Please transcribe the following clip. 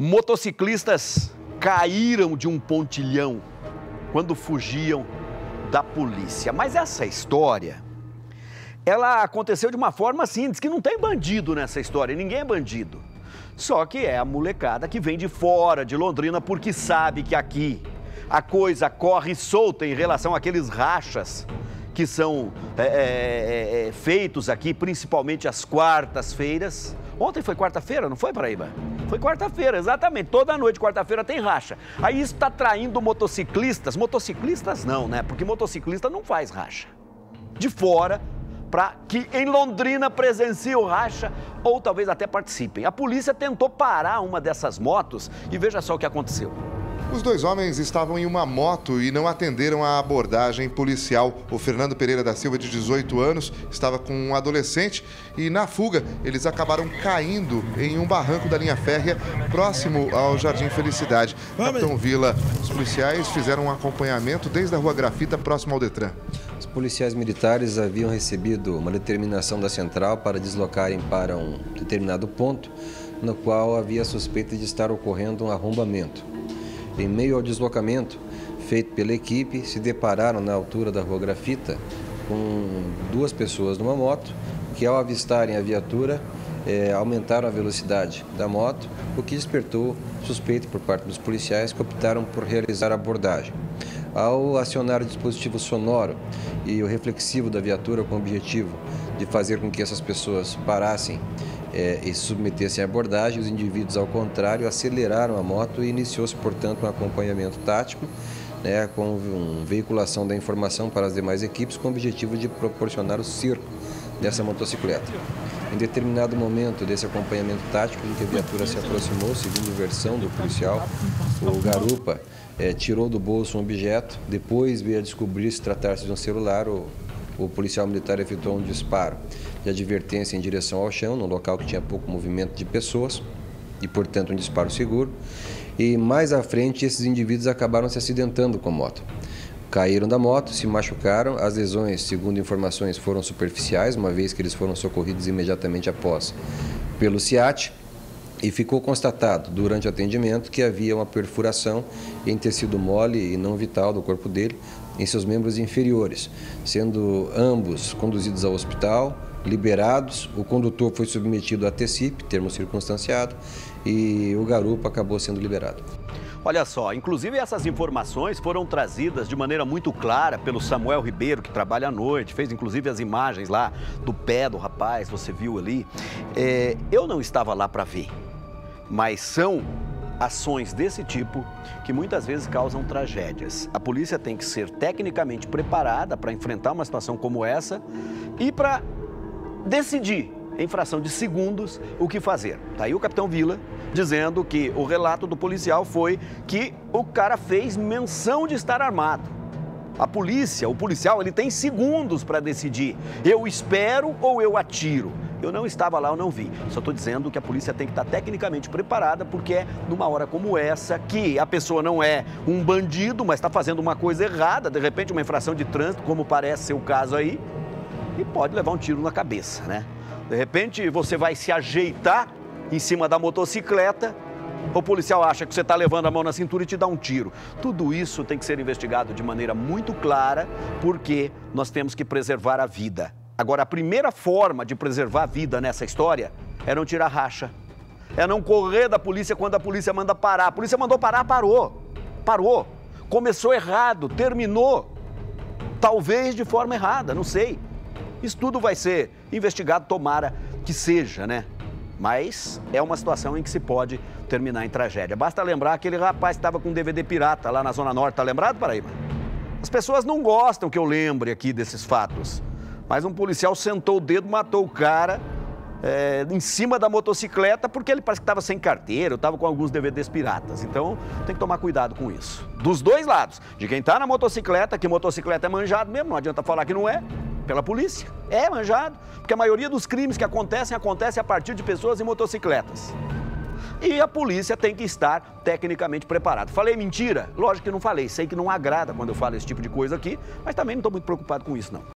Motociclistas caíram de um pontilhão quando fugiam da polícia. Mas essa história, ela aconteceu de uma forma assim, diz que não tem bandido nessa história, ninguém é bandido. Só que é a molecada que vem de fora de Londrina porque sabe que aqui a coisa corre solta em relação àqueles rachas que são é, é, é, feitos aqui, principalmente às quartas-feiras. Ontem foi quarta-feira, não foi, Paraíba? Foi quarta-feira, exatamente. Toda noite, quarta-feira, tem racha. Aí isso está traindo motociclistas. Motociclistas não, né? Porque motociclista não faz racha. De fora, para que em Londrina presencie o racha ou talvez até participem. A polícia tentou parar uma dessas motos e veja só o que aconteceu. Os dois homens estavam em uma moto e não atenderam à abordagem policial. O Fernando Pereira da Silva, de 18 anos, estava com um adolescente e, na fuga, eles acabaram caindo em um barranco da linha férrea próximo ao Jardim Felicidade. Capitão Vila, os policiais fizeram um acompanhamento desde a Rua Grafita, próximo ao Detran. Os policiais militares haviam recebido uma determinação da central para deslocarem para um determinado ponto, no qual havia suspeita de estar ocorrendo um arrombamento. Em meio ao deslocamento feito pela equipe, se depararam na altura da rua Grafita com duas pessoas numa moto que, ao avistarem a viatura, é, aumentaram a velocidade da moto, o que despertou suspeito por parte dos policiais que optaram por realizar a abordagem. Ao acionar o dispositivo sonoro e o reflexivo da viatura com o objetivo de fazer com que essas pessoas parassem é, e se submetessem à abordagem, os indivíduos, ao contrário, aceleraram a moto e iniciou-se, portanto, um acompanhamento tático né, com veiculação da informação para as demais equipes com o objetivo de proporcionar o circo dessa motocicleta. Em determinado momento desse acompanhamento tático, em que a viatura se aproximou, segundo versão do policial, o garupa é, tirou do bolso um objeto, depois veio a descobrir se tratar-se de um celular, o, o policial militar efetuou um disparo de advertência em direção ao chão, num local que tinha pouco movimento de pessoas e, portanto, um disparo seguro. E mais à frente, esses indivíduos acabaram se acidentando com a moto. Caíram da moto, se machucaram. As lesões, segundo informações, foram superficiais, uma vez que eles foram socorridos imediatamente após pelo CIAT. E ficou constatado durante o atendimento que havia uma perfuração em tecido mole e não vital do corpo dele, em seus membros inferiores, sendo ambos conduzidos ao hospital, liberados. O condutor foi submetido a TCIP, termo circunstanciado, e o garupa acabou sendo liberado. Olha só, inclusive essas informações foram trazidas de maneira muito clara pelo Samuel Ribeiro, que trabalha à noite, fez inclusive as imagens lá do pé do rapaz, você viu ali. É, eu não estava lá para ver, mas são ações desse tipo que muitas vezes causam tragédias. A polícia tem que ser tecnicamente preparada para enfrentar uma situação como essa e para decidir em fração de segundos o que fazer. Tá aí o capitão Vila dizendo que o relato do policial foi que o cara fez menção de estar armado. A polícia, o policial, ele tem segundos para decidir. Eu espero ou eu atiro? Eu não estava lá, eu não vi. Só estou dizendo que a polícia tem que estar tecnicamente preparada, porque é numa hora como essa que a pessoa não é um bandido, mas está fazendo uma coisa errada, de repente uma infração de trânsito, como parece ser o caso aí, e pode levar um tiro na cabeça, né? De repente você vai se ajeitar em cima da motocicleta, o policial acha que você está levando a mão na cintura e te dá um tiro. Tudo isso tem que ser investigado de maneira muito clara, porque nós temos que preservar a vida. Agora, a primeira forma de preservar a vida nessa história é não tirar racha. É não correr da polícia quando a polícia manda parar. A polícia mandou parar, parou. Parou. Começou errado, terminou. Talvez de forma errada, não sei. Isso tudo vai ser investigado, tomara que seja, né? Mas é uma situação em que se pode terminar em tragédia. Basta lembrar aquele rapaz que estava com DVD pirata lá na Zona Norte, tá lembrado, Paraíba? As pessoas não gostam que eu lembre aqui desses fatos. Mas um policial sentou o dedo, matou o cara é, em cima da motocicleta porque ele parece que estava sem carteira, estava com alguns DVDs piratas. Então tem que tomar cuidado com isso. Dos dois lados, de quem está na motocicleta, que motocicleta é manjado mesmo, não adianta falar que não é, pela polícia. É manjado, porque a maioria dos crimes que acontecem, acontece a partir de pessoas em motocicletas. E a polícia tem que estar tecnicamente preparada. Falei mentira? Lógico que não falei. Sei que não agrada quando eu falo esse tipo de coisa aqui, mas também não estou muito preocupado com isso, não.